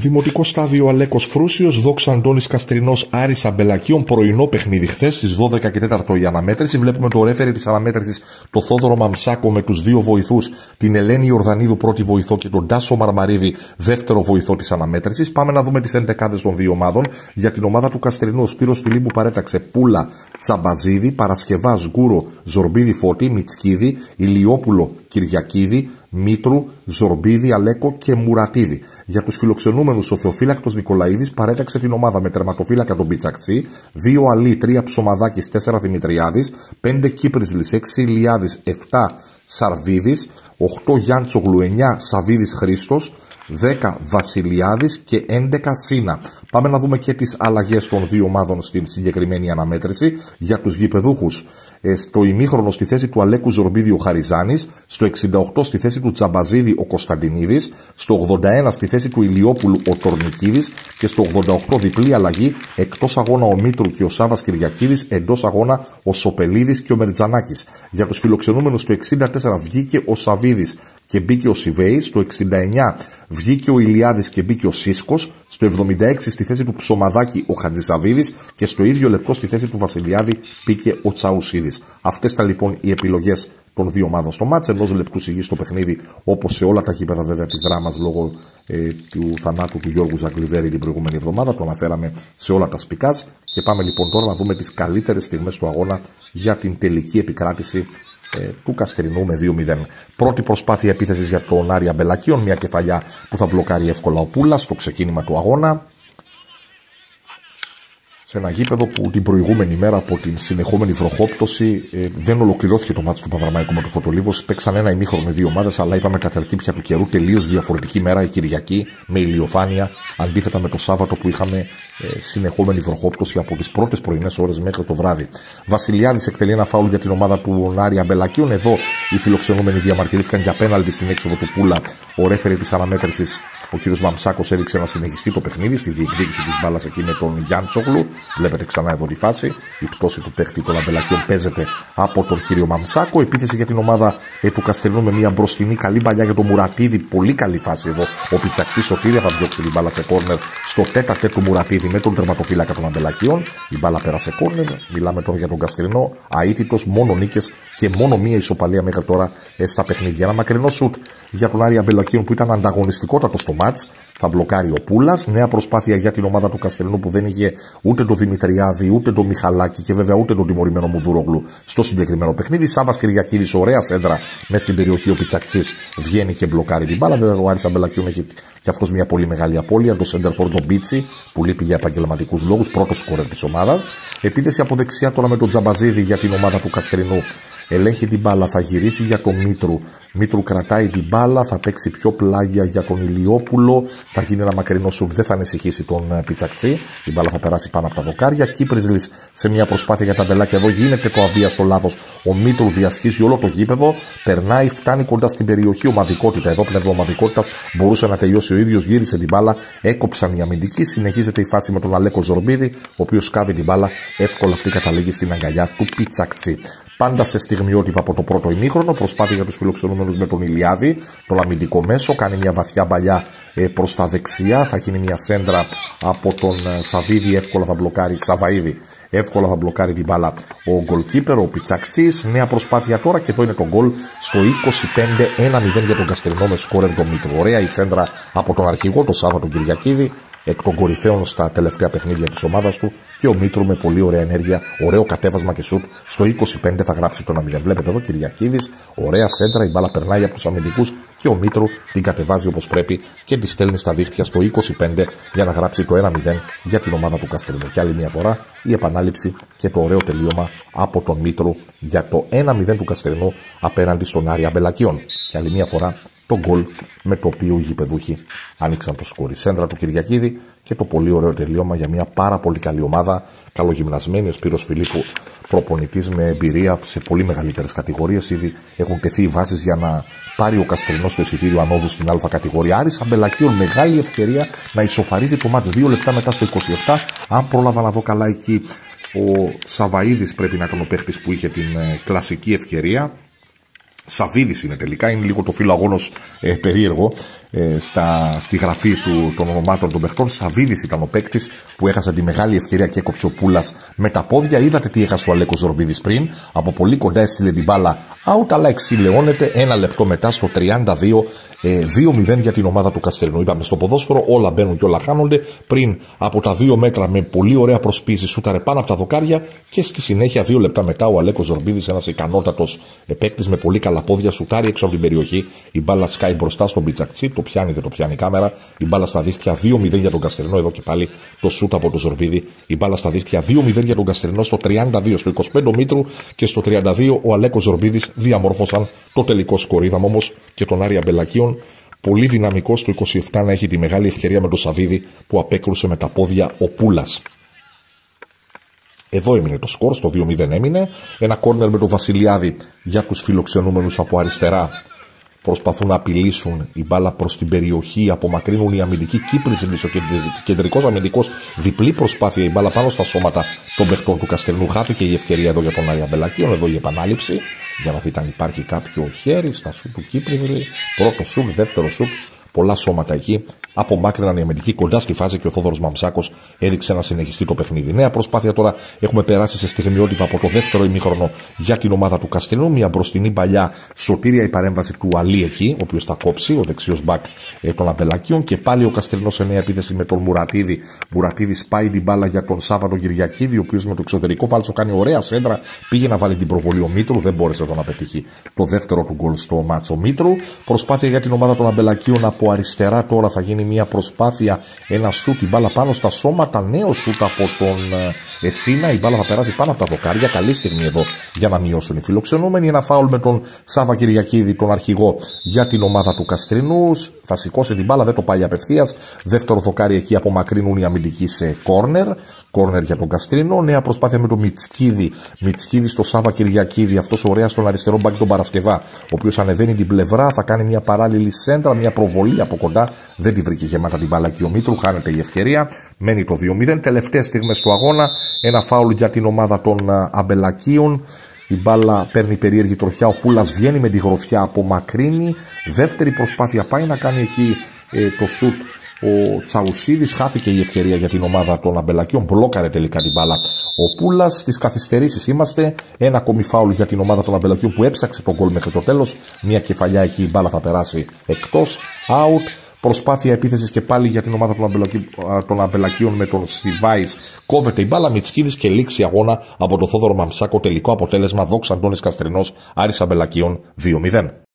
Δημοτικό στάδιο Αλέκος Φρούσιος, Δόξα Αντώνης Καστρινός Άρης Αμπελακίων, πρωινό παιχνίδι χθες στις 12 και 4 η αναμέτρηση. Βλέπουμε το ρέφερη της αναμέτρησης, το Θόδωρο Μαμσάκο με τους δύο βοηθούς, την Ελένη Ιορδανίδου πρώτη βοηθό και τον Τάσο Μαρμαρίδη δεύτερο βοηθό της αναμέτρησης. Πάμε να δούμε τις 11 των δύο ομάδων. Για την ομάδα του Καστρινού, ο Σπύρος Φιλίππου παρέταξε Πούλα Τσαμπαζίδη, Παρασκευάς Γκούρο Ζορμπίδη Φώτη, Μιτσκίδη, Ηλιόπουλο Κυριακίδη, Μήτρου, Ζορμπίδη, Αλέκο και Μουρατίδη. Για τους φιλοξενούμενους, ο Θεοφύλακτος Νικολαίδης παρέταξε την ομάδα με τερματοφύλακα τον Πιτσακτσί, 2 Αλή, 3 Ψωμαδάκης, 4 Δημητριάδης, 5 Κύπρι 6 Ηλιάδης, 7 Σαρδίδης, 8 Γιάντσογλου, 9 Σαβίδης Χρήστος, 10 Βασιλιάδης και 11 Σίνα. Πάμε να δούμε και τις αλλαγές των δύο ομάδων στην συγκεκριμένη αναμέτρηση για τους γηπεδούχους. Ε, στο ημίχρονο στη θέση του Αλέκου Ζορμπίδη ο Χαριζάνης, στο 68 στη θέση του Τζαμπαζίδη ο Κωνσταντινίδης, στο 81 στη θέση του Ηλιόπουλου ο Τορνικίδης και στο 88 διπλή αλλαγή εκτός αγώνα ο Μήτρου και ο Σάβας Κυριακίδης, εντός αγώνα ο Σοπελίδης και ο Μερτζανάκης. Για τους φιλοξενούμενους στο 64 βγήκε ο Σαβίδης και μπήκε ο Σιβέης, στο 69 βγήκε ο Ηλιάδης και μπήκε ο Σίσκος, στο 76 στη θέση του Ψωμαδάκη ο Χατζησαβίδης και στο ίδιο λεπτό στη θέση του Βασιλιάδη μπήκε ο Τσαουσίδης. Αυτές ήταν λοιπόν οι επιλογές των δύο ομάδων στο μάτς, ενός λεπτού σιγή στο παιχνίδι, όπως σε όλα τα γήπεδα βέβαια της δράμας λόγω ε, του θανάτου του Γιώργου Ζαγκλιβέρη την προηγούμενη εβδομάδα, το αναφέραμε σε όλα τα σπικάς και πάμε λοιπόν τώρα να δούμε τις καλύτερες στιγμές του αγώνα για την τελική επικράτηση ε, του Καστρινού με 2-0. Πρώτη προσπάθεια επίθεσης για τον Άρια Μπελακίων, μια κεφαλιά που θα μπλοκάρει εύκολα ο Πούλας στο ξεκίνημα του αγώνα σε ένα γήπεδο που την προηγούμενη μέρα από την συνεχόμενη βροχόπτωση ε, δεν ολοκληρώθηκε το μάτι του Παδραμαϊκού με το Φωτολίβος. Παίξαν ένα ημίχρονο με δύο ομάδες, αλλά είπαμε κατά πια του καιρού τελείως διαφορετική μέρα η Κυριακή με ηλιοφάνεια, αντίθετα με το Σάββατο που είχαμε ε, συνεχόμενη βροχόπτωση από τις πρώτες πρωινές ώρες μέχρι το βράδυ. Βασιλιάδης εκτελεί ένα φάουλ για την ομάδα του Νάρια Μπελακίων. Εδώ οι φιλοξενούμενοι διαμαρτυρήθηκαν για πέναλτι στην έξοδο του Πούλα. Ο ρέφερη της αναμέτρησης ο κ. Μαμσάκος έδειξε να συνεχιστεί το παιχνίδι στη διεκδίκηση της μπάλας εκεί με τον Γιάντσογλου. Βλέπετε ξανά εδώ τη φάση. Η πτώση του παίχτη των Αμπελακιών παίζεται από τον κύριο Μαμσάκο. Επίθεση για την ομάδα ε, του Καστελνού με μια μπροστινή καλή παλιά για τον Μουρατίδη. Πολύ καλή φάση εδώ. Ο Πιτσαξή Σωτήρια θα διώξει την μπάλα σε κόρνερ στο τέταρτε του Μουρατίδη με τον τερματοφύλακα των Αμπελακιών. Η μπάλα πέρασε κόρνερ. Μιλάμε τώρα για τον Καστελνό. Αίτητος, μόνο νίκες και μόνο μία ισοπαλία μέχρι τώρα ε, στα παιχνίδια. Ένα μακρινό σουτ για τον Άρια Αμπελακίων που ήταν ανταγωνιστικότατος στο μάτς. Θα μπλοκάρει ο Πούλας. Νέα προσπάθεια για την ομάδα του Καστελινού που δεν είχε ούτε τον Δημητριάδη, ούτε τον Μιχαλάκη και βέβαια ούτε τον τιμωρημένο Μουδούρογλου στο συγκεκριμένο παιχνίδι. Σάβα Κυριακίδης, ωραία σέντρα μέσα στην περιοχή. Ο Πιτσακτσής βγαίνει και μπλοκάρει την μπάλα. Βέβαια ο Άρης Αμπελακιούν έχει και αυτός μια πολύ μεγάλη απώλεια. Το Σέντερφορντ τον Μπίτσι που λείπει για επαγγελματικούς λόγους. Πρώτος σκόρερ της ομάδας. Επίθεση από δεξιά τώρα με τον Τζαμπαζίδη για την ομάδα του Καστρινού ελέγχει την μπάλα, θα γυρίσει για τον Μήτρου. Μήτρου κρατάει την μπάλα, θα παίξει πιο πλάγια για τον Ηλιόπουλο, θα γίνει ένα μακρινό σουπ, δεν θα ανησυχήσει τον ε, Πιτσακτσί. Η μπάλα θα περάσει πάνω από τα δοκάρια. Κύπριζλη σε μια προσπάθεια για τα μπελάκια εδώ γίνεται το αβίαστο λάθος. Ο Μήτρου διασχίζει όλο το γήπεδο, περνάει, φτάνει κοντά στην περιοχή. Ομαδικότητα εδώ, πνεύμα ομαδικότητας, μπορούσε να τελειώσει ο ίδιος, γύρισε την μπάλα, έκοψαν οι αμυντικοί. Συνεχίζεται η φάση με τον Αλέκο Ζορμπίδη, ο οποίος σκάβει την μπάλα, εύκολα αυτή καταλήγει στην αγκαλιά του Πιτσακτσί. Πάντα σε στιγμιότυπα από το πρώτο ημίχρονο. Προσπάθεια για τους φιλοξενούμενους με τον Ηλιάδη, το λαμυντικό μέσο. Κάνει μια βαθιά παλιά ε, προς τα δεξιά. Θα γίνει μια σέντρα από τον ε, Σαβίδη. Εύκολα θα μπλοκάρει. Σαβαίδη. Εύκολα θα μπλοκάρει την μπάλα ο γκολκίπερ, ο Πιτσακτσής. Νέα προσπάθεια τώρα και εδώ είναι το γκολ στο 25-1-0 για τον Καστρινό με σκόρερ τον Μήτρο. Ωραία η σέντρα από τον αρχηγό, τον Σάββατο Κυριακίδη εκ των κορυφαίων στα τελευταία παιχνίδια της ομάδας του και ο Μήτρου με πολύ ωραία ενέργεια, ωραίο κατέβασμα και σουτ. Στο 25 θα γράψει τον 1 Βλέπετε εδώ Κυριακίδης, ωραία σέντρα, η μπάλα περνάει από τους αμυντικούς και ο Μήτρου την κατεβάζει όπως πρέπει και τη στέλνει στα δίχτυα στο 25 για να γράψει το 1-0 για την ομάδα του Καστρίνου. Και άλλη μια φορά η επανάληψη και το ωραίο τελείωμα από τον Μήτρου για το 1-0 του Καστρινού απέναντι στον Άρια Μπελακίων. Και άλλη μια φορά το γκολ με το οποίο οι γηπεδούχοι άνοιξαν το σκόρι. Σέντρα του Κυριακίδη και το πολύ ωραίο τελείωμα για μια πάρα πολύ καλή ομάδα. Καλογυμνασμένη ο Σπύρος Φιλίππου, προπονητής με εμπειρία σε πολύ μεγαλύτερες κατηγορίες. Ήδη έχουν τεθεί οι βάσεις για να πάρει ο Καστρινός το εισιτήριο ανώδου στην Α κατηγορία. Άρης Αμπελακίων, μεγάλη ευκαιρία να ισοφαρίζει το μάτς δύο λεπτά μετά στο 27. Αν πρόλαβα να δω καλά εκεί, ο Σαβαίδης πρέπει να ήταν ο παίχτης που είχε την ε, κλασική ευκαιρία Σαβίδη είναι τελικά, είναι λίγο το φύλλο αγώνος ε, περίεργο ε, στα, στη γραφή του, των ονομάτων των παιχτών. Σαβίδη ήταν ο παίκτης που έχασε τη μεγάλη ευκαιρία και έκοψε ο Πούλας με τα πόδια. Είδατε τι έχασε ο Αλέκος Ζορμπίδης πριν. Από πολύ κοντά έστειλε την μπάλα out, αλλά εξηλαιώνεται ένα λεπτό μετά στο 32 ε, 2-0 για την ομάδα του Καστελνού. Είπαμε στο ποδόσφαιρο όλα μπαίνουν και όλα χάνονται. Πριν από τα 2 μέτρα με πολύ ωραία προσποίηση σούταρε πάνω από τα δοκάρια και στη συνέχεια 2 λεπτά μετά ο Αλέκος Ζορμπίδης, ένας ικανότατος παίκτη με πολύ καλά πόδια, σουτάρει έξω από την περιοχή. Η μπάλα σκάει μπροστά στον Πιτσακτσί, το πιάνει δεν το πιάνει η κάμερα. Η μπάλα στα δίχτυα 2-0 για τον Καστελνό. Εδώ και πάλι το σούτ από τον Ζορμπίδη. Η μπάλα στα δίχτυα 2-0 για τον Καστελνό στο 32, στο 25 μήτρου και στο 32 ο Αλέκος Ζορμπίδης διαμόρφωσαν το τελικό σκορίδαμε όμως και τον Άρια Μπελακίων πολύ δυναμικός στο 27 να έχει τη μεγάλη ευκαιρία με τον Σαββίδη που απέκρουσε με τα πόδια ο Πούλας. Εδώ έμεινε το σκορ, στο 2-0 έμεινε. Ένα κόρνερ με τον Βασιλιάδη για τους φιλοξενούμενους από αριστερά. Προσπαθούν να απειλήσουν η μπάλα προς την περιοχή, απομακρύνουν οι αμυντικοί. Κύπριτζελης ο κεντρικός αμυντικός, διπλή προσπάθεια η μπάλα πάνω στα σώματα των παιχτών του Καστελνού. Χάθηκε η ευκαιρία εδώ για τον Άρια Μπελακίων, εδώ η επανάληψη για να δείτε αν υπάρχει κάποιο χέρι στα σου του Κύπριδη. Πρώτο σουπ, δεύτερο σουπ, πολλά σώματα εκεί απομάκρυναν οι αμυντικοί κοντά στη φάση και ο Θόδωρος Μαμσάκος έδειξε να συνεχιστεί το παιχνίδι. Νέα προσπάθεια τώρα έχουμε περάσει σε στιγμιότυπα από το δεύτερο ημίχρονο για την ομάδα του Καστινού. Μια μπροστινή παλιά σωτήρια η παρέμβαση του Αλή εκεί, ο οποίος θα κόψει, ο δεξιός μπακ ε, των Αμπελακίων. Και πάλι ο Καστινός σε νέα επίθεση με τον Μουρατίδη. Μουρατίδη σπάει την μπάλα για τον Σάββατο Κυριακίδη, ο οποίος με το εξωτερικό φάλσο κάνει ωραία σέντρα. Πήγε να βάλει την προβολή ο Μήτρου, δεν μπόρεσε εδώ να πετύχει το δεύτερο του γκολ στο μάτσο Μήτρου. Προσπάθεια για την ομάδα των Αμπελακίων από αριστερά τώρα θα γίνει μια προσπάθεια, ένα σούτ, η μπάλα πάνω στα σώματα, νέο σούτ από τον ε, Εσίνα, η μπάλα θα περάσει πάνω από τα δοκάρια, καλή στιγμή εδώ για να μειώσουν οι φιλοξενούμενοι, ένα φάουλ με τον Σάβα Κυριακίδη, τον αρχηγό για την ομάδα του Καστρινούς, θα σηκώσει την μπάλα, δεν το πάει απευθείας, δεύτερο δοκάρι εκεί απομακρύνουν οι αμυντικοί σε κόρνερ, κόρνερ για τον Καστρίνο. Νέα προσπάθεια με τον Μιτσκίδη. Μιτσκίδη στο Σάβα Κυριακίδη. Αυτός ωραία στον αριστερό μπακ τον Παρασκευά. Ο οποίος ανεβαίνει την πλευρά, θα κάνει μια παράλληλη σέντρα, μια προβολή από κοντά. Δεν τη βρήκε γεμάτα την μπάλα και ο Μήτρου. Χάνεται η ευκαιρία. Μένει το 2-0. Τελευταίες στιγμές του αγώνα. Ένα φάουλ για την ομάδα των Αμπελακίων. Η μπάλα παίρνει περίεργη τροχιά. Ο Πούλας βγαίνει με τη γροθιά από μακρύνη. Δεύτερη προσπάθεια πάει να κάνει εκεί ε, το σουτ ο Τσαουσίδης χάθηκε η ευκαιρία για την ομάδα των Αμπελακίων. Μπλόκαρε τελικά την μπάλα. Ο Πούλας στις καθυστερήσεις είμαστε. Ένα ακόμη φάουλ για την ομάδα των Αμπελακίων που έψαξε τον γκολ μέχρι το τέλος. Μια κεφαλιά εκεί η μπάλα θα περάσει εκτός. Out. Προσπάθεια επίθεσης και πάλι για την ομάδα των, Αμπελακί... των Αμπελακίων με τον Σιβάη. Κόβεται η μπάλα Μιτσκίδη και λήξει αγώνα από το Θόδωρο Μαμσάκο. Τελικό αποτέλεσμα Δόξα Αντώνης Καστρινός Άρης Αμπελακίων 2-0.